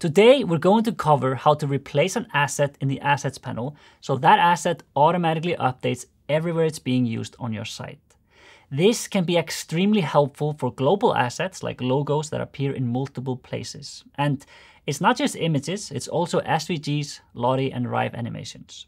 Today, we're going to cover how to replace an asset in the Assets panel so that asset automatically updates everywhere it's being used on your site. This can be extremely helpful for global assets like logos that appear in multiple places. And it's not just images, it's also SVGs, Lottie, and Rive animations.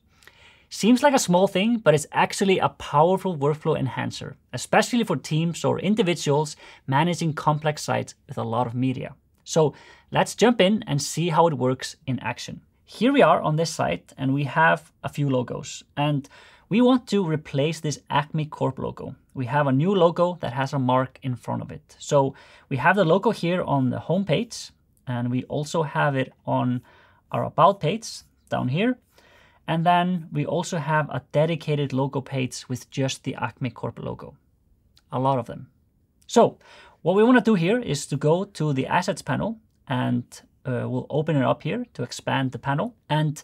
Seems like a small thing, but it's actually a powerful workflow enhancer, especially for teams or individuals managing complex sites with a lot of media. So let's jump in and see how it works in action. Here we are on this site and we have a few logos and we want to replace this Acme Corp logo. We have a new logo that has a mark in front of it. So we have the logo here on the home page and we also have it on our about page down here. And then we also have a dedicated logo page with just the Acme Corp logo. A lot of them. So what we want to do here is to go to the assets panel and uh, we'll open it up here to expand the panel. And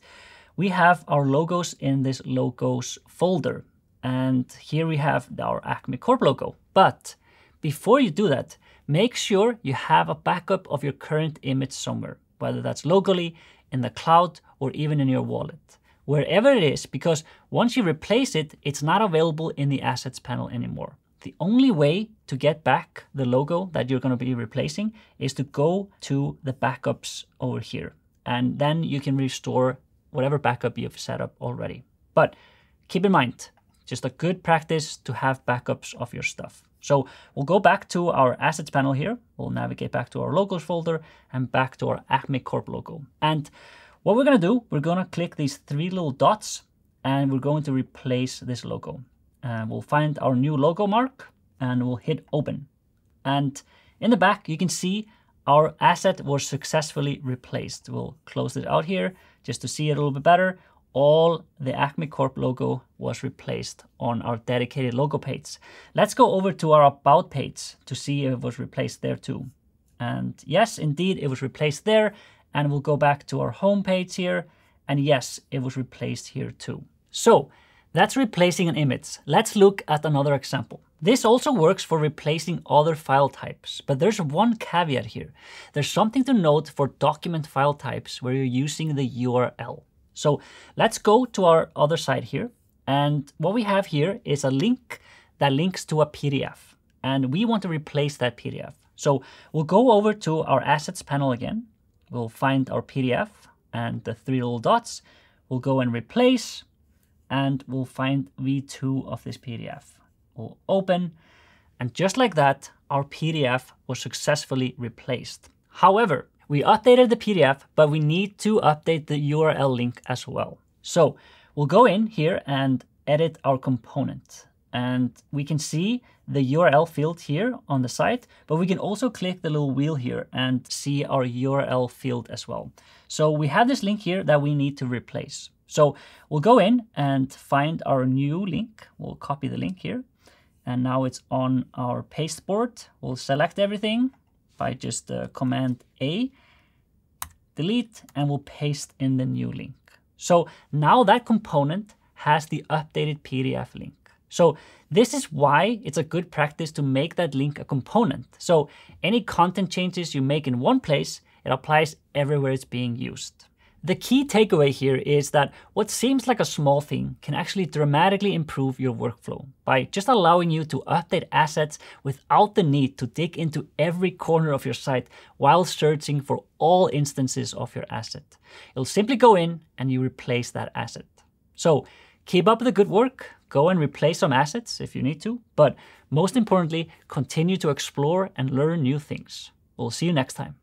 we have our logos in this logos folder. And here we have our Acme Corp logo. But before you do that, make sure you have a backup of your current image somewhere, whether that's locally, in the cloud, or even in your wallet. Wherever it is, because once you replace it, it's not available in the assets panel anymore. The only way to get back the logo that you're going to be replacing is to go to the backups over here. And then you can restore whatever backup you've set up already. But keep in mind, just a good practice to have backups of your stuff. So we'll go back to our assets panel here. We'll navigate back to our logos folder and back to our Acme Corp logo. And what we're gonna do, we're gonna click these three little dots and we're going to replace this logo. And we'll find our new logo mark and we'll hit open. And in the back, you can see our asset was successfully replaced. We'll close it out here just to see it a little bit better. All the Acme Corp logo was replaced on our dedicated logo page. Let's go over to our About page to see if it was replaced there too. And yes, indeed, it was replaced there. And we'll go back to our home page here. And yes, it was replaced here too. So that's replacing an image. Let's look at another example. This also works for replacing other file types, but there's one caveat here. There's something to note for document file types where you're using the URL. So let's go to our other side here. And what we have here is a link that links to a PDF. And we want to replace that PDF. So we'll go over to our assets panel again. We'll find our PDF and the three little dots. We'll go and replace and we'll find V2 of this PDF We'll open. And just like that, our PDF was successfully replaced. However, we updated the PDF, but we need to update the URL link as well. So we'll go in here and edit our component. And we can see the URL field here on the site, but we can also click the little wheel here and see our URL field as well. So we have this link here that we need to replace. So we'll go in and find our new link. We'll copy the link here and now it's on our pasteboard. We'll select everything by just uh, Command A, delete, and we'll paste in the new link. So now that component has the updated PDF link. So this is why it's a good practice to make that link a component. So any content changes you make in one place, it applies everywhere it's being used. The key takeaway here is that what seems like a small thing can actually dramatically improve your workflow by just allowing you to update assets without the need to dig into every corner of your site while searching for all instances of your asset. You'll simply go in and you replace that asset. So keep up the good work, go and replace some assets if you need to, but most importantly, continue to explore and learn new things. We'll see you next time.